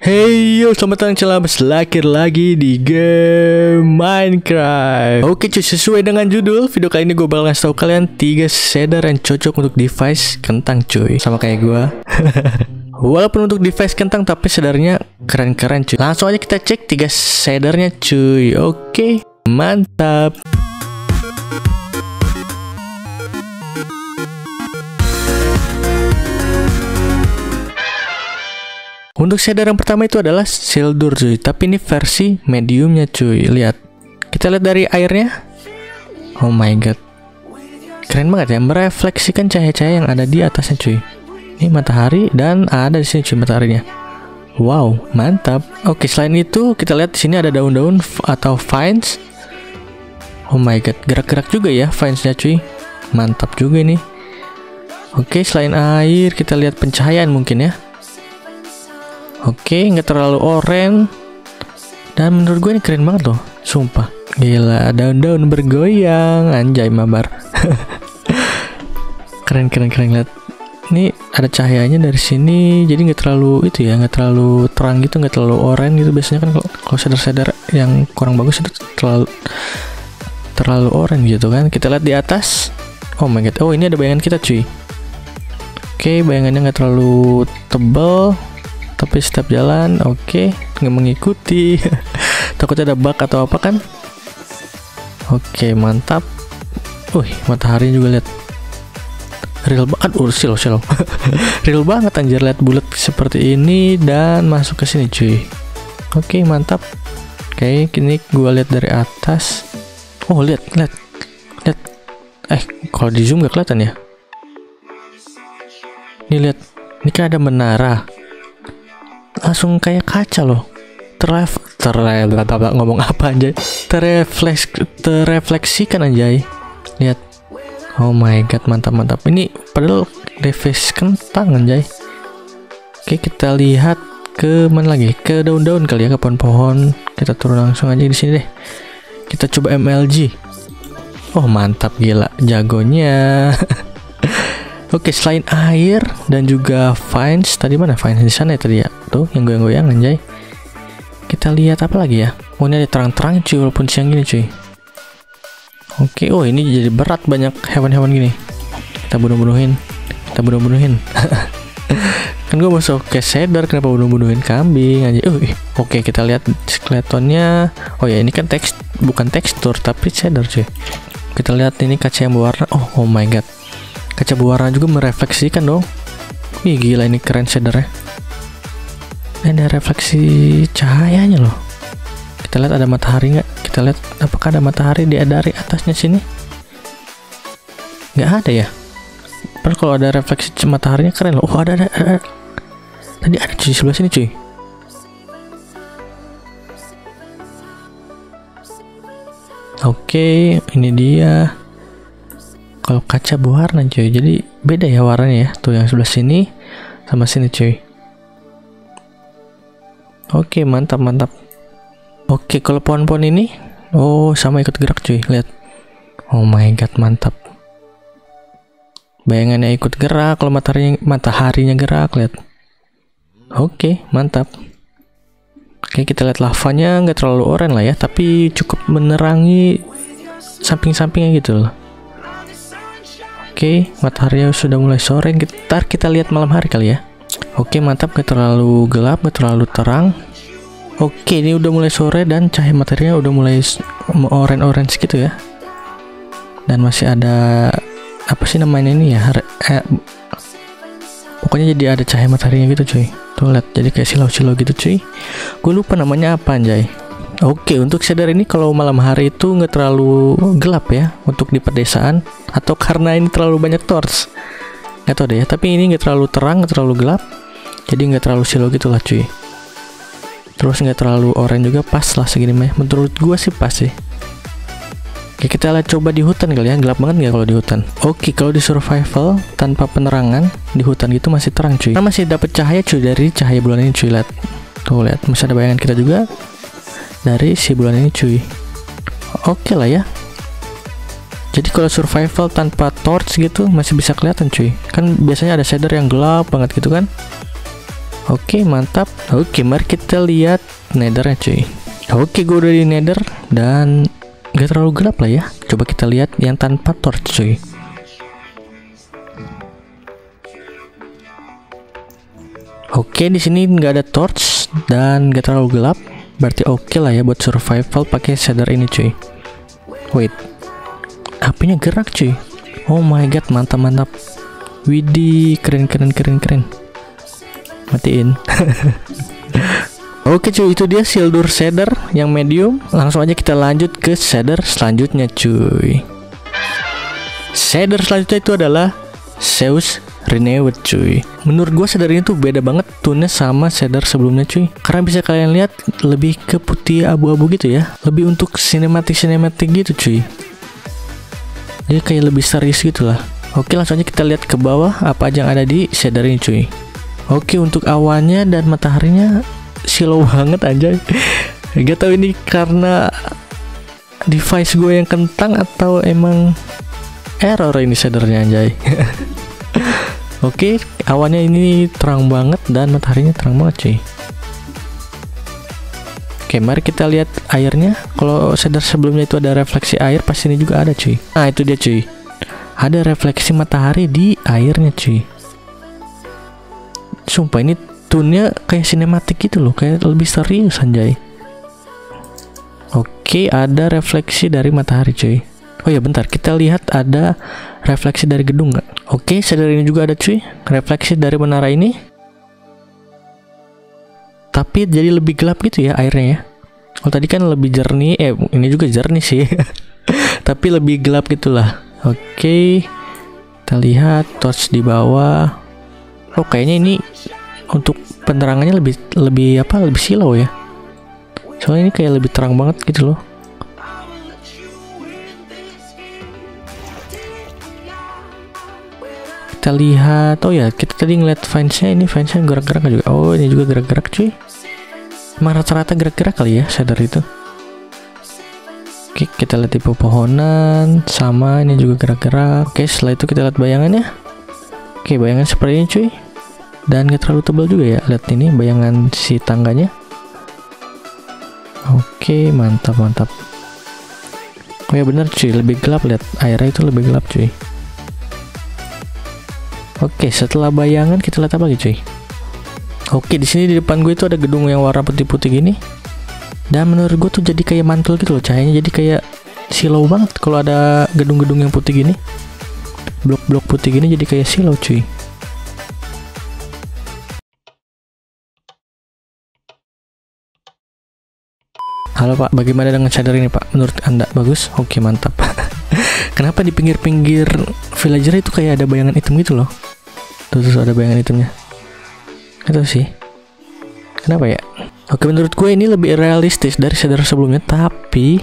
Hey yo, selamat datang celabas lakir lagi di game Minecraft. Oke cuy, sesuai dengan judul Video kali ini gue bakal ngasih tau kalian 3 shader yang cocok untuk device kentang cuy. Sama kayak gue Walaupun untuk device kentang tapi shadernya keren-keren cuy. Langsung aja kita cek 3 shadernya cuy. Oke, mantap Untuk shader yang pertama itu adalah Sildur cuy, tapi ini versi mediumnya cuy. Lihat. Kita lihat dari airnya. Oh my god. Keren banget ya, merefleksikan cahaya-cahaya yang ada di atasnya cuy. Ini matahari dan ada di sini cuy mataharinya. Wow, mantap. Oke, selain itu kita lihat di sini ada daun-daun atau vines. Oh my god, gerak-gerak juga ya vinesnya cuy. Mantap juga ini. Oke, selain air kita lihat pencahayaan mungkin ya. Oke, nggak terlalu oranye. Dan menurut gue ini keren banget loh, sumpah. Gila, daun-daun bergoyang, anjay mabar. keren, keren, keren lihat. Ini ada cahayanya dari sini, jadi nggak terlalu itu ya, nggak terlalu terang gitu, nggak terlalu oranye gitu. Biasanya kan kalau sadar-sadar yang kurang bagus itu terlalu terlalu oranye gitu kan. Kita lihat di atas. Oh my god, oh ini ada bayangan kita cuy. Oke, bayangannya nggak terlalu tebal, tapi setiap jalan oke okay, nggak mengikuti. Takutnya ada bug atau apa kan? Oke okay, mantap. Wih, matahari juga lihat. Real banget uh silo silo real banget anjir lihat bulat seperti ini dan masuk ke sini cuy. Oke okay, mantap. Oke okay, kini gua lihat dari atas. Oh lihat lihat lihat. Eh kalau di zoom gak kelihatan ya? Ini lihat ini kan ada menara langsung kayak kaca loh. Terref terref ngomong apa aja terrefleks terrefleksikan aja lihat. Oh my god mantap mantap. Ini padahal device kentang anjay. Oke kita lihat ke mana lagi? Ke daun-daun kali ya ke pohon-pohon. Kita turun langsung aja di sini deh. Kita coba MLG oh mantap gila. Jagonya Oke, selain air dan juga vines, tadi mana vines di sana ya tadi ya? Tuh, yang goyang-goyang anjay. Kita lihat apa lagi ya? Oh, ini ada terang-terang cuy walaupun siang gini cuy. Oke, oh ini jadi berat banyak hewan-hewan gini. Kita bunuh-bunuhin. Kita bunuh-bunuhin. kan gue masuk ke shader kenapa bunuh-bunuhin kambing aja. Uh, oke kita lihat skeletonnya. Oh ya ini kan teks bukan tekstur tapi shader cuy. Kita lihat ini kaca yang berwarna. Oh, oh my god kaca berwarna juga merefleksikan dong. Wih gila ini keren shadernya. Ada refleksi cahayanya loh. Kita lihat ada matahari nggak? Kita lihat apakah ada matahari di dari atasnya sini? Nggak ada ya? Padahal kalau ada refleksi mataharinya keren loh. Oh ada ada, ada. tadi ada di sebelah sini cuy. Oke, ini dia kalau kaca berwarna cuy. Jadi beda ya warnanya ya. Tuh yang sebelah sini sama sini cuy. Oke mantap mantap. Oke kalau pohon-pohon ini oh sama ikut gerak cuy. Lihat. Oh my god mantap. Bayangannya ikut gerak kalau mataharinya mataharinya gerak lihat. Oke mantap. Oke kita lihat lavanya. Nggak terlalu oranye lah ya tapi cukup menerangi samping-sampingnya gitu loh Oke, matahari sudah mulai sore. Ntar kita lihat malam hari kali ya. Oke, mantap. Gak terlalu gelap, gak terlalu terang. Oke, ini udah mulai sore dan cahaya materinya udah mulai orange-orange gitu ya. Dan masih ada apa sih namanya ini ya? Eh, pokoknya jadi ada cahaya mataharinya gitu, cuy. Tuh lihat, jadi kayak silau-silau gitu, cuy. Gue lupa namanya apa, anjay. Oke, untuk shader ini kalau malam hari itu nggak terlalu gelap ya untuk di pedesaan atau karena ini terlalu banyak torch. Nggak tahu deh ya, tapi ini nggak terlalu terang, nggak terlalu gelap. Jadi nggak terlalu silau gitu lah cuy. Terus nggak terlalu orange juga pas lah segini mah. Menurut gua sih pas sih. Oke, kita lihat coba di hutan kali ya. Gelap banget nggak kalau di hutan? Oke, kalau di survival tanpa penerangan di hutan gitu masih terang cuy. Karena masih dapat cahaya cuy dari cahaya bulan ini cuy lihat. Tuh lihat, masih ada bayangan kita juga dari si bulan ini cuy. Oke okay lah ya. Jadi kalau survival tanpa torch gitu masih bisa kelihatan cuy. Kan biasanya ada shader yang gelap banget gitu kan? Oke mantap. Oke mari kita lihat nethernya cuy. Oke gue udah di nether Dan gak terlalu gelap lah ya. Coba kita lihat yang tanpa torch cuy. Oke di sini nggak ada torch dan gak terlalu gelap berarti oke okay lah ya buat survival pakai shader ini cuy. Wait, apinya gerak cuy. Oh my god mantap mantap. Widih keren keren keren keren. Matiin. Oke cuy itu dia silver shader yang medium Langsung aja kita lanjut ke shader selanjutnya cuy Shader selanjutnya itu adalah Zeus Renewed cuy. Menurut gue ini tuh beda banget tone sama shader sebelumnya cuy. Karena bisa kalian lihat lebih ke putih abu-abu gitu ya. Lebih untuk sinematik-sinematik gitu cuy. Jadi kayak lebih serius gitu lah. Oke langsung aja kita lihat ke bawah apa aja yang ada di shader ini cuy. Oke untuk awannya dan mataharinya slow banget aja Gak tau ini karena device gue yang kentang atau emang error ini shadernya anjay Oke, awannya ini terang banget dan mataharinya terang banget cuy. Oke, mari kita lihat airnya. Kalau sadar sebelumnya itu ada refleksi air, pasti ini juga ada cuy. Nah, itu dia cuy. Ada refleksi matahari di airnya cuy. Sumpah ini tune kayak sinematik gitu loh, kayak lebih serius anjay. Oke, ada refleksi dari matahari cuy. Oh ya bentar, kita lihat ada refleksi dari gedung nggak? Oke, sadar ini juga ada cuy, refleksi dari menara ini. Tapi jadi lebih gelap gitu ya airnya ya. Oh tadi kan lebih jernih, eh ini juga jernih sih. Tapi lebih gelap gitulah. Oke, kita lihat torch di bawah. Oh kayaknya ini untuk penerangannya lebih lebih apa? Lebih silau ya. Soalnya ini kayak lebih terang banget gitu loh. Kita lihat oh ya kita tadi ngeliat fansnya ini fansnya gerak-gerak juga. Oh ini juga gerak-gerak cuy. Emang rata-rata gerak-gerak kali ya sadar itu? Oke kita lihat di pepohonan sama ini juga gerak-gerak. Oke setelah itu kita lihat bayangannya. Oke bayangan seperti ini cuy. Dan gak terlalu tebal juga ya lihat ini bayangan si tangganya. Oke mantap mantap. Oh ya bener cuy. Lebih gelap lihat airnya itu lebih gelap cuy Oke, setelah bayangan kita lihat apa lagi, cuy? Oke, di sini di depan gue itu ada gedung yang warna putih-putih gini. Dan menurut gue tuh jadi kayak mantul gitu loh, cahayanya jadi kayak silau banget kalau ada gedung-gedung yang putih gini. Blok-blok putih gini jadi kayak silau, cuy. Halo Pak, bagaimana dengan cadar ini Pak? Menurut Anda bagus? Oke, mantap. Kenapa di pinggir-pinggir villager itu kayak ada bayangan hitam gitu loh? Tuh, tuh ada bayangan hitamnya. Itu sih. Kenapa ya? Oke menurut gue ini lebih realistis dari sadar sebelumnya, tapi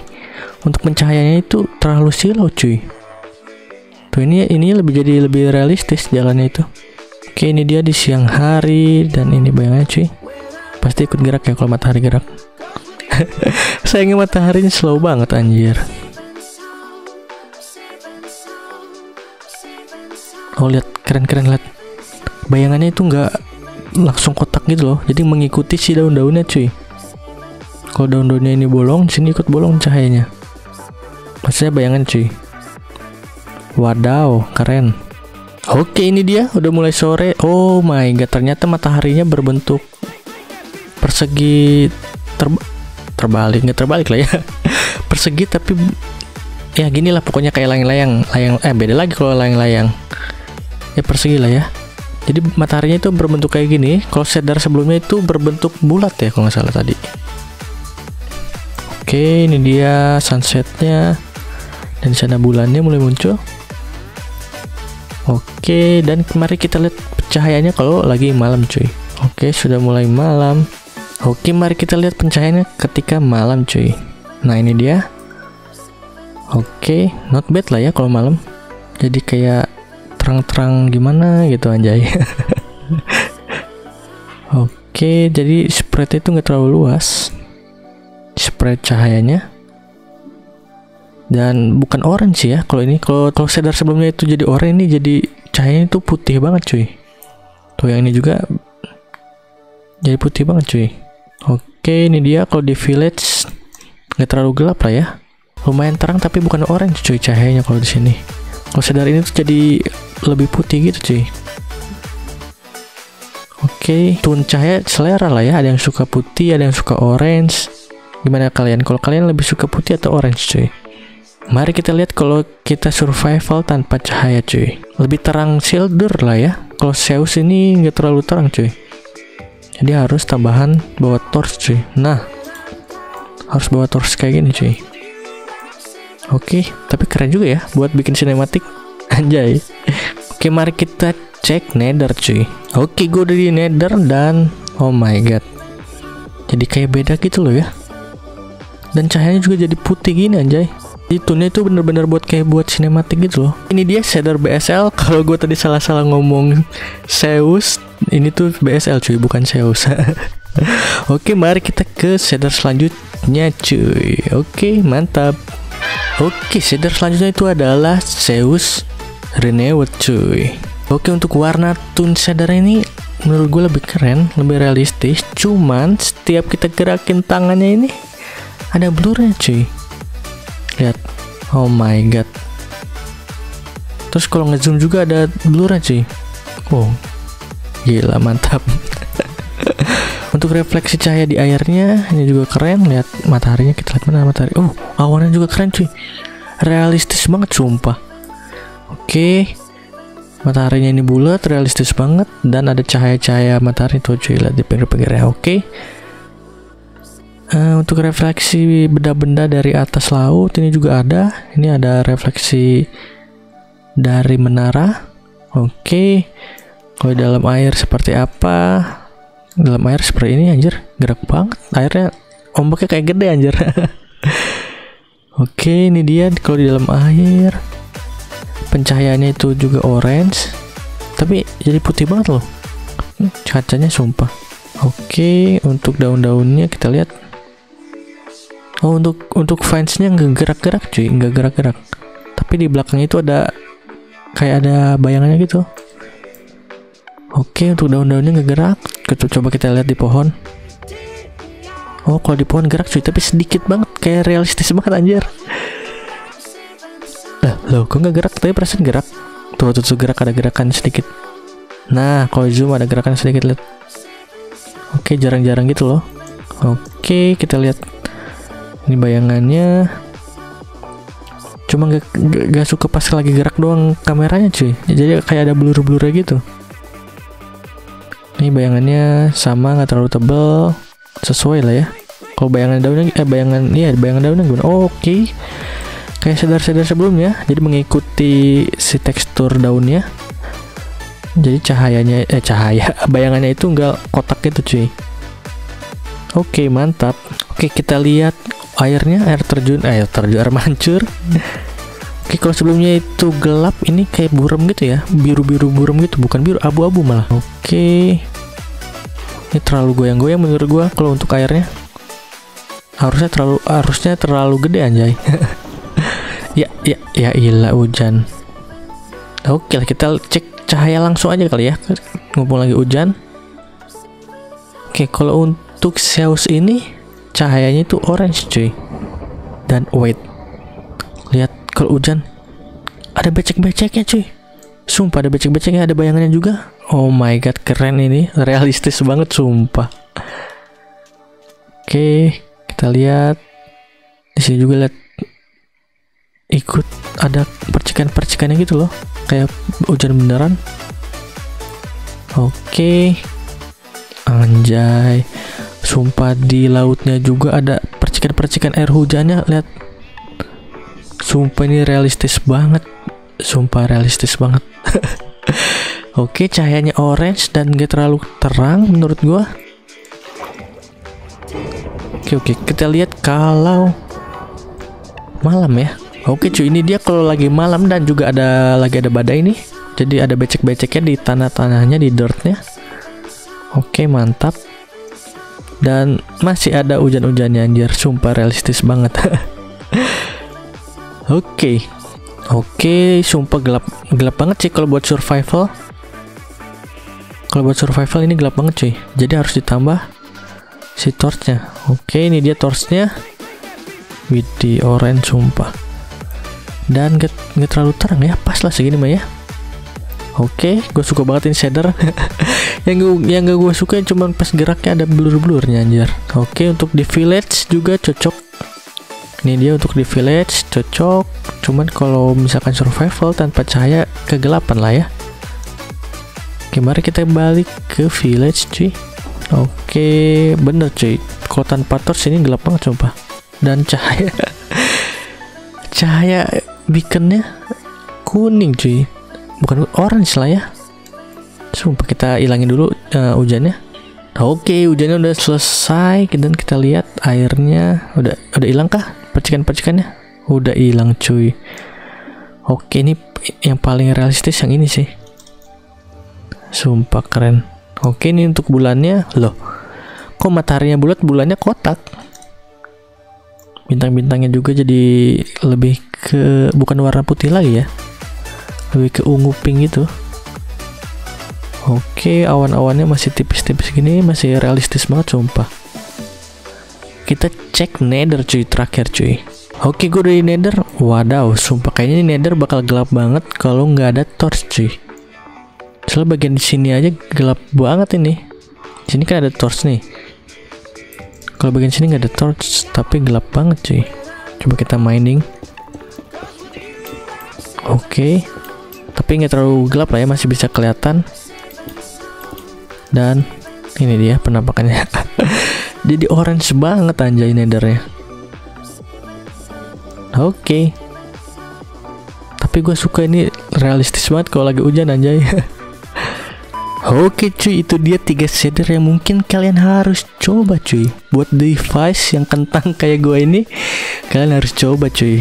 untuk pencahayanya itu terlalu silau cuy. Tuh ini ini lebih jadi lebih realistis jalannya itu. Oke ini dia di siang hari dan ini bayangannya cuy. Pasti ikut gerak ya kalau matahari gerak. Sayangnya mataharinya slow banget anjir. Oh lihat keren-keren lihat. Bayangannya itu nggak langsung kotak gitu loh. Jadi mengikuti si daun-daunnya cuy. Kalau daun-daunnya ini bolong sini ikut bolong cahayanya. Maksudnya bayangan cuy. Wadaw keren. Oke ini dia. Udah mulai sore. Oh my god ternyata mataharinya berbentuk persegi ter terbalik. Nggak terbalik lah ya. Persegi tapi ya gini lah pokoknya kayak layang-layang layang eh beda lagi kalau layang-layang ya persegi lah ya. Jadi mataharinya itu berbentuk kayak gini kalau sedar sebelumnya itu berbentuk bulat ya kalau nggak salah tadi. Oke ini dia sunsetnya. Dan sana bulannya mulai muncul. Oke dan kemarin kita lihat cahayanya kalau lagi malam cuy. Oke sudah mulai malam. Oke mari kita lihat pencahayaannya ketika malam cuy. Nah ini dia. Oke not bad lah ya kalau malam. Jadi kayak terang-terang gimana gitu anjay Oke, jadi spread itu nggak terlalu luas. Spread cahayanya. Dan bukan orange ya. Kalau ini kalau kalau sedar sebelumnya itu jadi orange ini jadi cahayanya itu putih banget cuy. Tuh yang ini juga jadi putih banget cuy oke ini dia kalau di village nggak terlalu gelap lah ya lumayan terang tapi bukan orange cuy cahayanya kalau di sini kalau sadar ini tuh jadi lebih putih gitu cuy Oke, tone cahaya selera lah ya. Ada yang suka putih, ada yang suka orange. Gimana kalian? Kalau kalian lebih suka putih atau orange, cuy? Mari kita lihat kalau kita survival tanpa cahaya, cuy. Lebih terang silver lah ya. Kalau Zeus ini nggak terlalu terang, cuy. Jadi harus tambahan bawa torch, cuy. Nah, harus bawa torch kayak gini, cuy. Oke, tapi keren juga ya buat bikin sinematik. Anjay. Oke, mari kita cek nether cuy. Oke gue udah di nether dan oh my god. Jadi kayak beda gitu loh ya. Dan cahayanya juga jadi putih gini anjay. Itu nih tuh bener-bener buat kayak buat sinematik gitu loh. Ini dia shader BSL kalau gue tadi salah-salah ngomong Zeus ini tuh BSL cuy bukan Zeus. Oke mari kita ke shader selanjutnya cuy. Oke mantap. Oke shader selanjutnya itu adalah Zeus Renewed cuy Oke untuk warna tone shader ini menurut gue lebih keren, lebih realistis. Cuman setiap kita gerakin tangannya ini ada blurnya cuy. Lihat, oh my god. Terus kalau ngezoom juga ada blurnya cuy. Oh, gila mantap. untuk refleksi cahaya di airnya ini juga keren. Lihat mataharinya kita lihat mana matahari. Oh, awannya juga keren cuy. Realistis banget sumpah. Oke, mataharinya ini bulat realistis banget dan ada cahaya-cahaya matahari tuh cuy. Lihat di pinggir-pinggirnya oke. Okay. uh, eh, untuk refleksi benda-benda dari atas laut ini juga ada. Ini ada refleksi dari menara. Oke. Okay. kalau dalam air seperti apa? Dalam air seperti ini anjir gerak banget. Airnya ombaknya kayak gede anjir. Oke okay, ini dia kalau di dalam air pencahayaannya itu juga orange tapi jadi putih banget loh. Kacanya sumpah. Oke untuk daun-daunnya kita lihat. Oh untuk untuk fansnya nggak gerak-gerak cuy. Nggak gerak-gerak. Tapi di belakang itu ada kayak ada bayangannya gitu. Oke untuk daun-daunnya nggak gerak. Coba kita lihat di pohon. Oh kalau di pohon gerak cuy tapi sedikit banget. Kayak realistis banget anjir lah loh kok nggak gerak? Tapi perasaan gerak. Tuh tuh, tuh gerak ada gerakan sedikit. Nah kalau zoom ada gerakan sedikit lihat. Oke jarang-jarang gitu loh. Oke kita lihat. Ini bayangannya. Cuma gak, gak, gak suka pas lagi gerak doang kameranya cuy. Jadi kayak ada blur-blur gitu. Ini bayangannya sama nggak terlalu tebel. Sesuai lah ya. Kalau bayangan daunnya eh bayangan iya bayangan daunnya gimana? Oh, oke. okay kayak sadar-sadar sebelumnya jadi mengikuti si tekstur daunnya. Jadi cahayanya eh cahaya bayangannya itu enggak kotak gitu cuy. Oke mantap. Oke kita lihat airnya air terjun air terjun air mancur. Oke kalau sebelumnya itu gelap ini kayak buram gitu ya. Biru-biru buram gitu bukan biru abu-abu malah. Oke. Ini terlalu goyang-goyang menurut gua kalau untuk airnya. Harusnya terlalu harusnya terlalu gede anjay ya ya ya ilah hujan. Oke kita cek cahaya langsung aja kali ya. Ngumpul lagi hujan. Oke kalau untuk Zeus ini cahayanya itu orange cuy. Dan white. Lihat kalau hujan ada becek-beceknya cuy. Sumpah ada becek-beceknya ada bayangannya juga. Oh my god keren ini. Realistis banget sumpah. Oke kita lihat. Di sini juga lihat ikut ada percikan-percikannya gitu loh. Kayak hujan beneran. Oke. Anjay. Sumpah di lautnya juga ada percikan-percikan air hujannya lihat. Sumpah ini realistis banget. Sumpah realistis banget. Oke cahayanya orange dan gak terlalu terang menurut gua. Oke oke kita lihat kalau malam ya Oke cuy, ini dia kalau lagi malam dan juga ada lagi ada badai nih. Jadi ada becek-beceknya di tanah-tanahnya, di dirtnya. Oke, mantap. Dan masih ada hujan-hujannya anjir, sumpah realistis banget. Oke. Oke, sumpah gelap gelap banget sih kalau buat survival. kalau buat survival ini gelap banget cuy jadi harus ditambah si torchnya oke ini dia torchnya with the orange sumpah dan gak, gak terlalu terang ya pas lah segini mah ya Oke, gue suka banget ini shader. yang gue yang gak gue suka cuma pas geraknya ada blur-blurnya anjir. Oke, untuk di village juga cocok. Ini dia untuk di village cocok. Cuman kalau misalkan survival tanpa cahaya kegelapan lah ya. Oke, mari kita balik ke village cuy. Oke, bener cuy. Kalau tanpa torch ini gelap banget sumpah. Dan cahaya cahaya beaconnya kuning cuy. Bukan orange lah ya. Sumpah kita hilangin dulu uh, hujannya. Oke hujannya udah selesai dan kita lihat airnya. Udah udah hilang kah percikan-percikannya? Udah hilang cuy. Oke ini yang paling realistis yang ini sih. Sumpah keren. Oke ini untuk bulannya. Loh kok mataharinya bulat bulannya kotak bintang-bintangnya juga jadi lebih ke bukan warna putih lagi ya? Lebih ke ungu pink gitu oke awan-awannya masih tipis-tipis gini masih realistis banget sumpah. Kita cek nether cuy terakhir cuy. Oke gue udah di nether. Wadaw sumpah kayaknya ini nether bakal gelap banget kalau nggak ada torch cuy. Soalnya bagian di sini aja gelap banget ini. Di sini kan ada torch nih kalau bagian sini nggak ada torch tapi gelap banget cuy. Coba kita mining. Oke. Okay tapi nggak terlalu gelap lah ya masih bisa kelihatan. Dan ini dia penampakannya. Jadi orange banget anjay nethernya. Oke. Okay. tapi gue suka ini realistis banget kalau lagi hujan anjay Oke cuy itu dia tiga shader yang mungkin kalian harus coba cuy. Buat device yang kentang kayak gue ini Kalian harus coba cuy.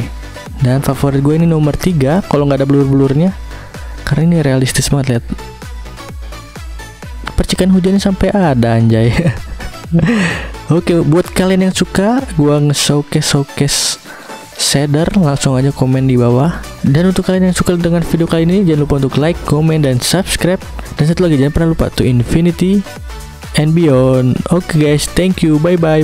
Dan favorit gue ini nomor 3 Kalau nggak ada blur-blurnya. Karena ini realistis banget lihat. Percikan hujannya sampai ada anjay. Oke, buat kalian yang suka gua nge-showcase showcase shader langsung aja komen di bawah. Dan untuk kalian yang suka dengan video kali ini jangan lupa untuk like, comment dan subscribe. Dan satu lagi jangan pernah lupa to infinity and beyond. Oke okay guys, thank you. Bye bye.